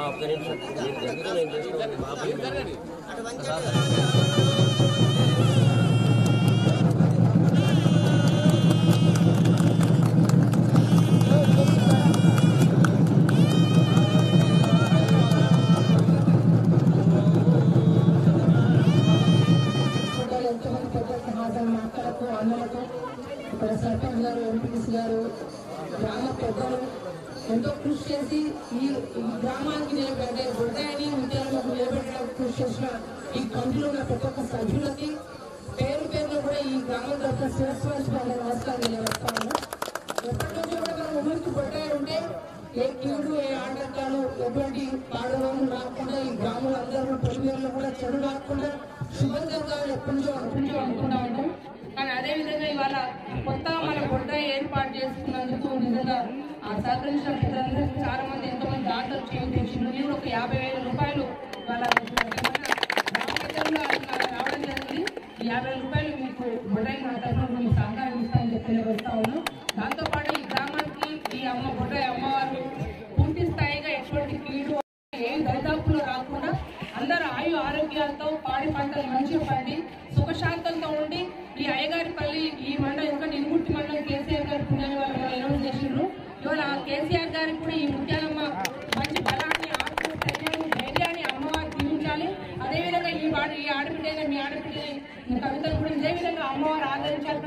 ఒక్క నిమిషం దగ్గర నేను మాట్లాడుతూ ఇక్కడ సర్పంచ్ గారు ఎంపీసీ గారు గ్రామ పెద్దలు ఎంతో కృషి చేసి ఈ గ్రామానికి నిలబెట్టే హృదయాన్ని ముత్యాలకు నిలబెట్టడానికి కృషి చేసిన ఈ కంటిలో ఉన్న ప్రతి ఒక్క సభ్యులకి పేరు పేరులో కూడా ఈ గ్రామం తరఫున శిరస్వాసి నమస్కారం తెలియజేస్తాను. ఎప్పటి నుంచి కూడా మనం ఉమ్మడికి పట్టాయి ఉంటే ఏ కీడు ఏ ఆటంకాలు ఎటువంటి పాడవాళ్ళు రాకుండా ఈ గ్రామంలో అందరూ పరివేళ్ళు కూడా చెడు రాకుండా శుభం జరగాలని ఎప్పటి నుంచో అనుకుంటూ నుంచో కానీ అదే విధంగా ఇవాళ కొత్త మన కొత్త ఏర్పాటు చేసుకున్నందుకు నిజంగా ఆ సహకరించిన ప్రజలందరికీ చాలా మంది ఎంతో మంది దాతలు చేయించారు నేను ఒక యాభై వేల రూపాయలు వాళ్ళ రావడం జరిగింది. యాభై వేల రూపాయలు మీకు బొడ్డాయి నా తరఫున మీకు సహకారం ఇస్తామని చెప్పి తెలియజేస్తా ఉన్నాం. దాంతోపాటు ఈ గ్రామానికి ఈ అమ్మ బొడ్డాయి అమ్మవారు పూర్తి స్థాయిగా ఎటువంటి కీడు ఏం దరిదాపులు రాకుండా అందరూ ఆయు ఆరోగ్యాలతో పాడి పంటలు మంచిగా పండి సుఖశాంతంతో గారికి కూడా ఈ ముత్యాలమ్మ మంచి బలాన్ని ఆత్మ ధైర్యాన్ని అమ్మవారు దీవించాలి అదేవిధంగా ఈ వాడు ఈ ఆడబిడ్డ మీ ఆడబిడ్డని మీ కవితలు కూడా ఇదే విధంగా అమ్మవారు ఆదరించాలి.